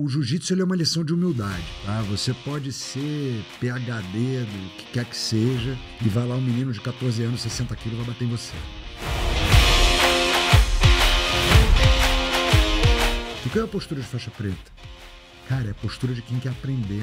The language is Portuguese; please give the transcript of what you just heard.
o jiu-jitsu é uma lição de humildade, tá? Você pode ser PhD do que quer que seja e vai lá um menino de 14 anos, 60 quilos, vai bater em você. O que é a postura de faixa preta? Cara, é a postura de quem quer aprender.